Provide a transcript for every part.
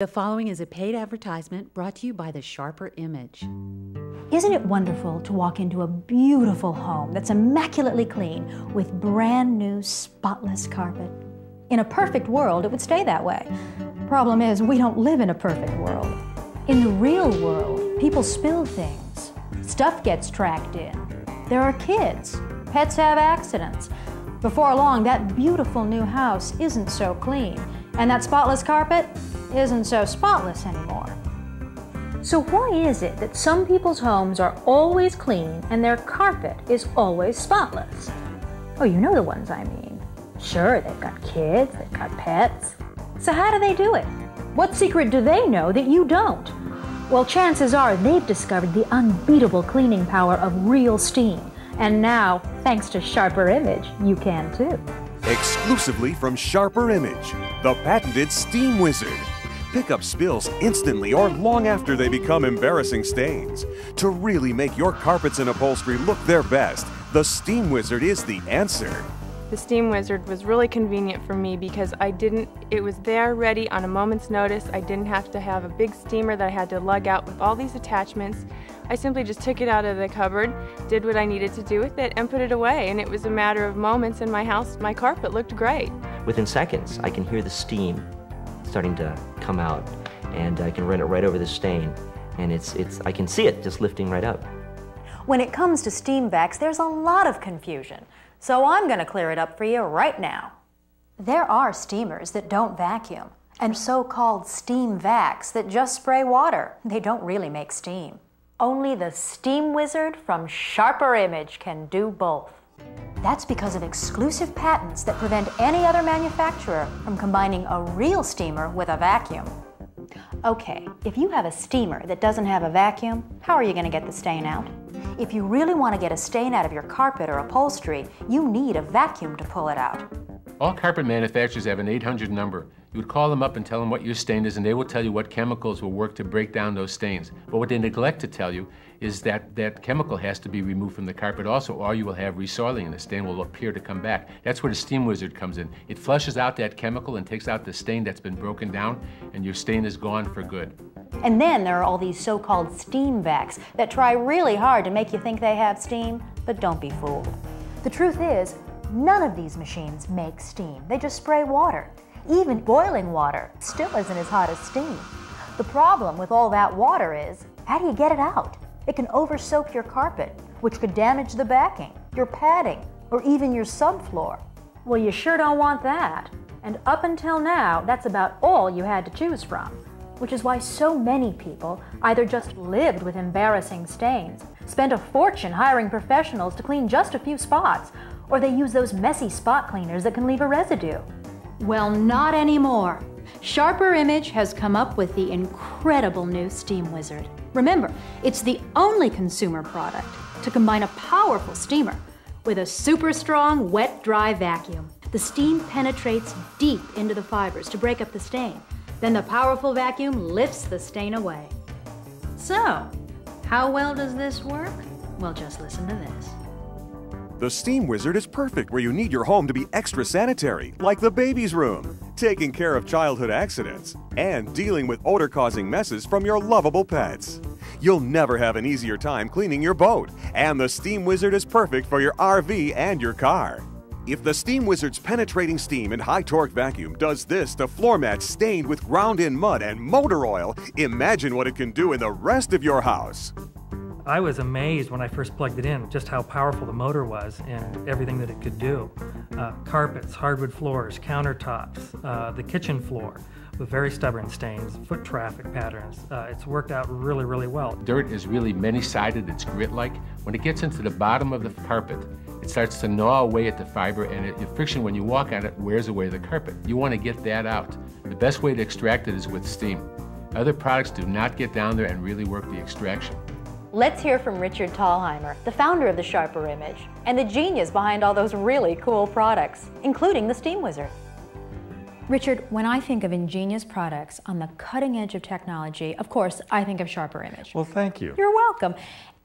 The following is a paid advertisement brought to you by the Sharper Image. Isn't it wonderful to walk into a beautiful home that's immaculately clean with brand new spotless carpet? In a perfect world, it would stay that way. Problem is, we don't live in a perfect world. In the real world, people spill things. Stuff gets tracked in. There are kids. Pets have accidents. Before long, that beautiful new house isn't so clean. And that spotless carpet isn't so spotless anymore. So why is it that some people's homes are always clean and their carpet is always spotless? Oh, you know the ones I mean. Sure, they've got kids, they've got pets. So how do they do it? What secret do they know that you don't? Well, chances are they've discovered the unbeatable cleaning power of real steam. And now, thanks to Sharper Image, you can too. Exclusively from Sharper Image, the patented Steam Wizard. Pick up spills instantly or long after they become embarrassing stains. To really make your carpets and upholstery look their best, the Steam Wizard is the answer. The Steam Wizard was really convenient for me because I didn't, it was there ready on a moment's notice. I didn't have to have a big steamer that I had to lug out with all these attachments. I simply just took it out of the cupboard, did what I needed to do with it, and put it away. And it was a matter of moments in my house. My carpet looked great. Within seconds, I can hear the steam starting to come out, and I can run it right over the stain. And it's, it's, I can see it just lifting right up. When it comes to steam vacs, there's a lot of confusion. So I'm going to clear it up for you right now. There are steamers that don't vacuum, and so called steam vacs that just spray water. They don't really make steam. Only the Steam Wizard from Sharper Image can do both. That's because of exclusive patents that prevent any other manufacturer from combining a real steamer with a vacuum. Okay, if you have a steamer that doesn't have a vacuum, how are you going to get the stain out? If you really want to get a stain out of your carpet or upholstery, you need a vacuum to pull it out. All carpet manufacturers have an 800 number. You would call them up and tell them what your stain is, and they will tell you what chemicals will work to break down those stains. But what they neglect to tell you is that that chemical has to be removed from the carpet also, or you will have resoiling and the stain will appear to come back. That's where the steam wizard comes in. It flushes out that chemical and takes out the stain that's been broken down, and your stain is gone for good. And then there are all these so-called steam vacs that try really hard to make you think they have steam, but don't be fooled. The truth is, none of these machines make steam. They just spray water. Even boiling water still isn't as hot as steam. The problem with all that water is, how do you get it out? It can over-soak your carpet, which could damage the backing, your padding, or even your subfloor. Well, you sure don't want that. And up until now, that's about all you had to choose from. Which is why so many people either just lived with embarrassing stains, spent a fortune hiring professionals to clean just a few spots, or they use those messy spot cleaners that can leave a residue. Well, not anymore. Sharper Image has come up with the incredible new Steam Wizard. Remember, it's the only consumer product to combine a powerful steamer with a super strong wet dry vacuum. The steam penetrates deep into the fibers to break up the stain. Then the powerful vacuum lifts the stain away. So, how well does this work? Well, just listen to this. The Steam Wizard is perfect where you need your home to be extra sanitary, like the baby's room, taking care of childhood accidents, and dealing with odor causing messes from your lovable pets. You'll never have an easier time cleaning your boat, and the Steam Wizard is perfect for your RV and your car. If the Steam Wizard's penetrating steam and high torque vacuum does this to floor mats stained with ground in mud and motor oil, imagine what it can do in the rest of your house. I was amazed when I first plugged it in just how powerful the motor was and everything that it could do. Uh, carpets, hardwood floors, countertops, uh, the kitchen floor with very stubborn stains, foot traffic patterns. Uh, it's worked out really, really well. Dirt is really many-sided, it's grit-like. When it gets into the bottom of the carpet, it starts to gnaw away at the fiber and it, the friction when you walk on it wears away the carpet. You want to get that out. The best way to extract it is with steam. Other products do not get down there and really work the extraction. Let's hear from Richard Thalheimer, the founder of the Sharper Image, and the genius behind all those really cool products, including the Steam Wizard. Richard, when I think of ingenious products on the cutting edge of technology, of course, I think of Sharper Image. Well, thank you. You're welcome.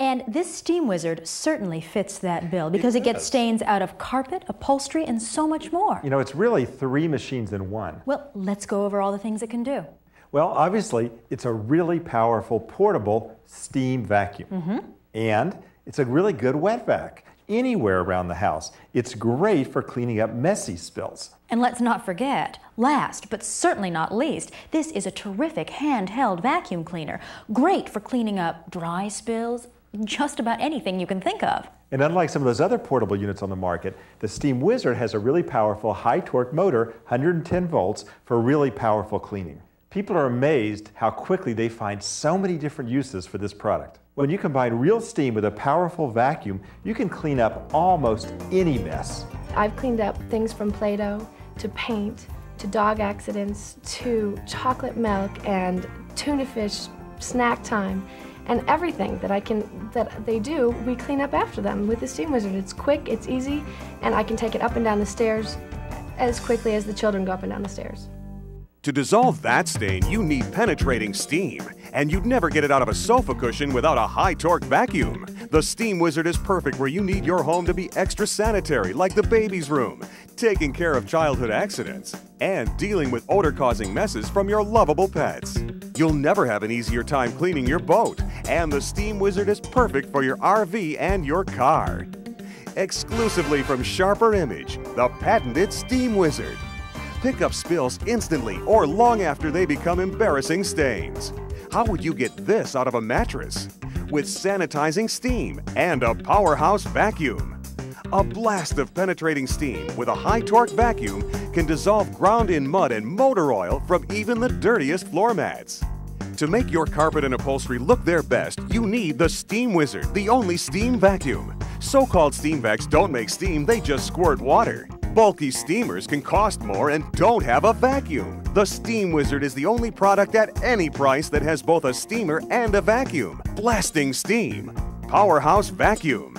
And this Steam Wizard certainly fits that bill because it, it gets stains out of carpet, upholstery, and so much more. You know, it's really three machines in one. Well, let's go over all the things it can do. Well, obviously, it's a really powerful portable steam vacuum. Mm-hmm. And it's a really good wet vac anywhere around the house. It's great for cleaning up messy spills. And let's not forget, last but certainly not least, this is a terrific handheld vacuum cleaner. Great for cleaning up dry spills, just about anything you can think of. And unlike some of those other portable units on the market, the Steam Wizard has a really powerful high torque motor, 110 volts, for really powerful cleaning. People are amazed how quickly they find so many different uses for this product. When you combine real steam with a powerful vacuum, you can clean up almost any mess. I've cleaned up things from Play-Doh to paint to dog accidents to chocolate milk and tuna fish snack time and everything that I can that they do, we clean up after them with the Steam Wizard. It's quick, it's easy, and I can take it up and down the stairs as quickly as the children go up and down the stairs. To dissolve that stain, you need penetrating steam, and you'd never get it out of a sofa cushion without a high torque vacuum. The Steam Wizard is perfect where you need your home to be extra sanitary, like the baby's room, taking care of childhood accidents, and dealing with odor causing messes from your lovable pets. You'll never have an easier time cleaning your boat, and the Steam Wizard is perfect for your RV and your car. Exclusively from Sharper Image, the patented Steam Wizard. Pick up spills instantly or long after they become embarrassing stains. How would you get this out of a mattress? With sanitizing steam and a powerhouse vacuum. A blast of penetrating steam with a high torque vacuum can dissolve ground in mud and motor oil from even the dirtiest floor mats. To make your carpet and upholstery look their best, you need the Steam Wizard, the only steam vacuum. So called steam vacs don't make steam, they just squirt water. Bulky steamers can cost more and don't have a vacuum. The Steam Wizard is the only product at any price that has both a steamer and a vacuum. Blasting steam. Powerhouse Vacuum.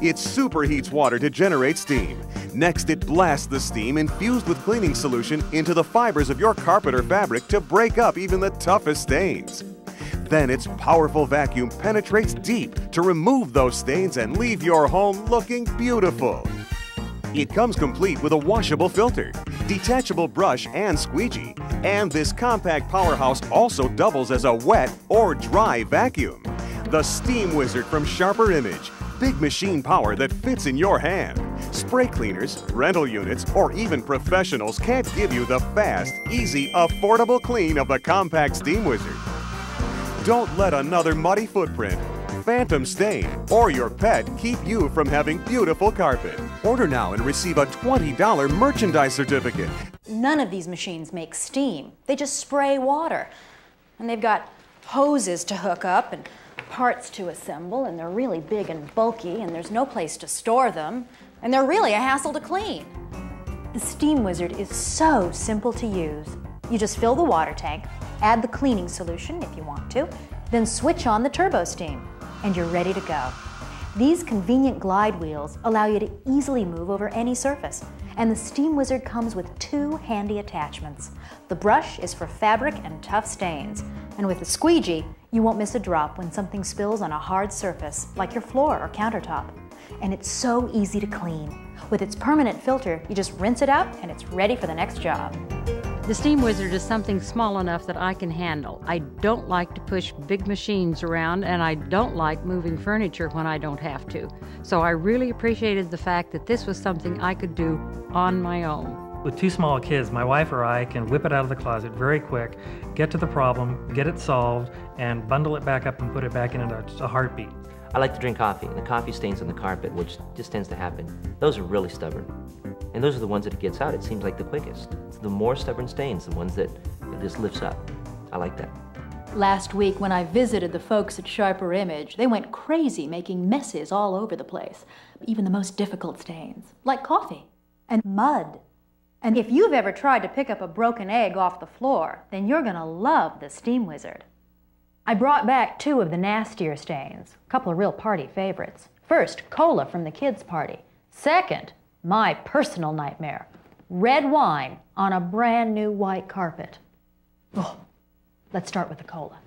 It superheats water to generate steam. Next, it blasts the steam infused with cleaning solution into the fibers of your carpet or fabric to break up even the toughest stains. Then its powerful vacuum penetrates deep to remove those stains and leave your home looking beautiful. It comes complete with a washable filter, detachable brush and squeegee, and this compact powerhouse also doubles as a wet or dry vacuum. The Steam Wizard from Sharper Image, big machine power that fits in your hand. Spray cleaners, rental units, or even professionals can't give you the fast, easy, affordable clean of the compact Steam Wizard. Don't let another muddy footprint phantom stain, or your pet keep you from having beautiful carpet. Order now and receive a $20 merchandise certificate. None of these machines make steam. They just spray water. And they've got hoses to hook up and parts to assemble, and they're really big and bulky, and there's no place to store them, and they're really a hassle to clean. The Steam Wizard is so simple to use. You just fill the water tank, add the cleaning solution if you want to, then switch on the turbo steam and you're ready to go. These convenient glide wheels allow you to easily move over any surface, and the Steam Wizard comes with two handy attachments. The brush is for fabric and tough stains, and with the squeegee, you won't miss a drop when something spills on a hard surface, like your floor or countertop. And it's so easy to clean. With its permanent filter, you just rinse it out and it's ready for the next job. The Steam Wizard is something small enough that I can handle. I don't like to push big machines around and I don't like moving furniture when I don't have to. So I really appreciated the fact that this was something I could do on my own. With two small kids, my wife or I can whip it out of the closet very quick, get to the problem, get it solved, and bundle it back up and put it back in a, a heartbeat. I like to drink coffee, and the coffee stains on the carpet, which just tends to happen, those are really stubborn. And those are the ones that it gets out, it seems like the quickest. It's the more stubborn stains, the ones that it just lifts up. I like that. Last week, when I visited the folks at Sharper Image, they went crazy making messes all over the place, even the most difficult stains, like coffee and mud. And if you've ever tried to pick up a broken egg off the floor, then you're gonna love the Steam Wizard. I brought back two of the nastier stains, a couple of real party favorites. First, cola from the kids' party. Second, my personal nightmare red wine on a brand new white carpet. Oh, let's start with the cola.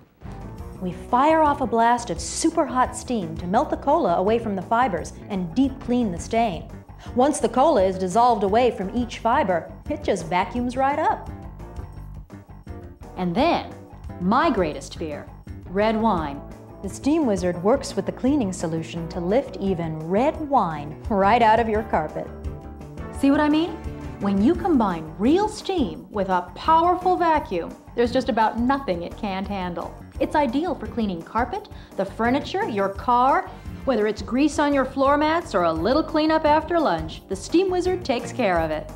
We fire off a blast of super hot steam to melt the cola away from the fibers and deep clean the stain. Once the cola is dissolved away from each fiber, it just vacuums right up. And then, my greatest fear, red wine. The Steam Wizard works with the cleaning solution to lift even red wine right out of your carpet. See what I mean? When you combine real steam with a powerful vacuum, there's just about nothing it can't handle. It's ideal for cleaning carpet, the furniture, your car, whether it's grease on your floor mats or a little cleanup after lunch, the Steam Wizard takes care of it.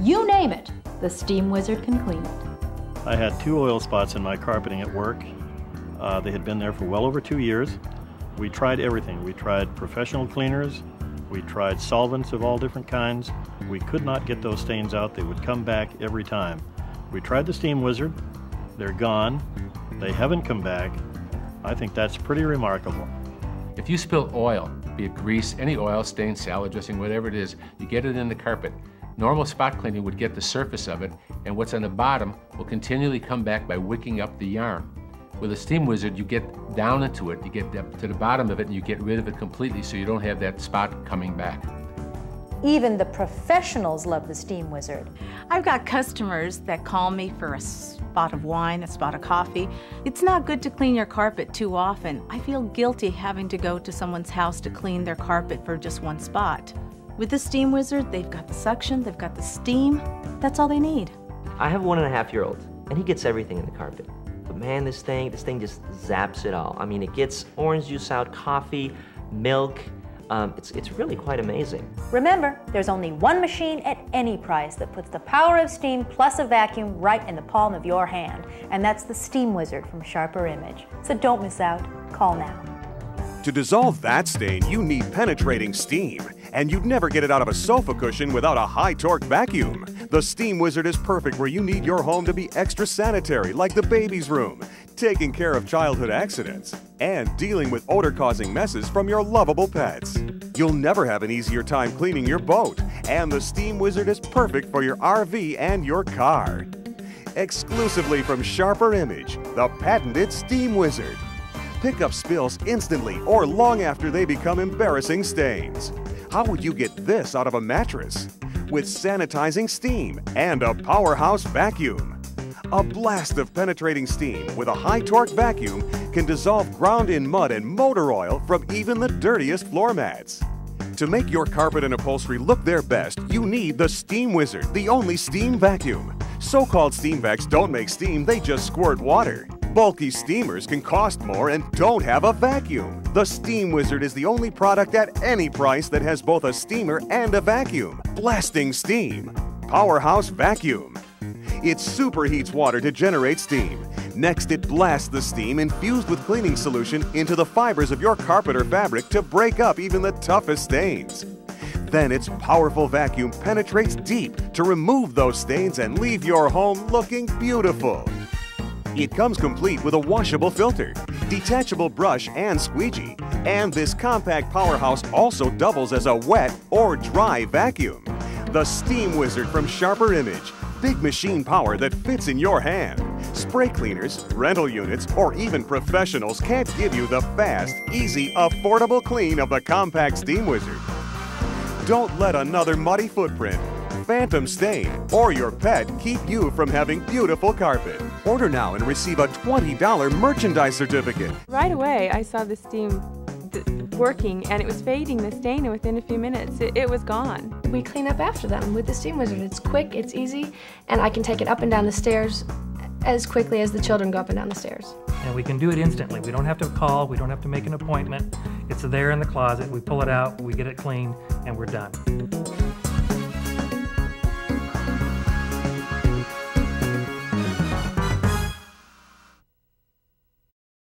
You name it, the Steam Wizard can clean it. I had two oil spots in my carpeting at work. Uh, they had been there for well over two years. We tried everything. We tried professional cleaners. We tried solvents of all different kinds. We could not get those stains out. They would come back every time. We tried the Steam Wizard. They're gone. They haven't come back. I think that's pretty remarkable. If you spill oil, be it grease, any oil, stain, salad dressing, whatever it is, you get it in the carpet. Normal spot cleaning would get the surface of it, and what's on the bottom will continually come back by wicking up the yarn. With a steam wizard, you get down into it, you get to the bottom of it, and you get rid of it completely so you don't have that spot coming back. Even the professionals love the Steam Wizard. I've got customers that call me for a spot of wine, a spot of coffee. It's not good to clean your carpet too often. I feel guilty having to go to someone's house to clean their carpet for just one spot. With the Steam Wizard, they've got the suction, they've got the steam. That's all they need. I have a one and a half year old, and he gets everything in the carpet. Man, this thing, this thing just zaps it all. I mean, it gets orange juice out, coffee, milk, um, it's, it's really quite amazing. Remember, there's only one machine at any price that puts the power of steam plus a vacuum right in the palm of your hand, and that's the Steam Wizard from Sharper Image. So don't miss out. Call now. To dissolve that stain, you need penetrating steam, and you'd never get it out of a sofa cushion without a high torque vacuum. The Steam Wizard is perfect where you need your home to be extra sanitary, like the baby's room, taking care of childhood accidents, and dealing with odor causing messes from your lovable pets. You'll never have an easier time cleaning your boat, and the Steam Wizard is perfect for your RV and your car. Exclusively from Sharper Image, the patented Steam Wizard. Pick up spills instantly or long after they become embarrassing stains. How would you get this out of a mattress? With sanitizing steam and a powerhouse vacuum. A blast of penetrating steam with a high torque vacuum can dissolve ground in mud and motor oil from even the dirtiest floor mats. To make your carpet and upholstery look their best, you need the Steam Wizard, the only steam vacuum. So called steam vacs don't make steam, they just squirt water. Bulky steamers can cost more and don't have a vacuum. The Steam Wizard is the only product at any price that has both a steamer and a vacuum. Blasting steam. Powerhouse Vacuum. It superheats water to generate steam. Next, it blasts the steam infused with cleaning solution into the fibers of your carpet or fabric to break up even the toughest stains. Then its powerful vacuum penetrates deep to remove those stains and leave your home looking beautiful. It comes complete with a washable filter, detachable brush and squeegee, and this compact powerhouse also doubles as a wet or dry vacuum. The Steam Wizard from Sharper Image big machine power that fits in your hand. Spray cleaners, rental units, or even professionals can't give you the fast, easy, affordable clean of the compact Steam Wizard. Don't let another muddy footprint, phantom stain, or your pet keep you from having beautiful carpet. Order now and receive a $20 merchandise certificate. Right away, I saw the steam working and it was fading the stain and within a few minutes it, it, was gone. We clean up after them with the Steam Wizard. It's quick, it's easy, and I can take it up and down the stairs as quickly as the children go up and down the stairs. And we can do it instantly. We don't have to call, we don't have to make an appointment. It's there in the closet, we pull it out, we get it clean, and we're done.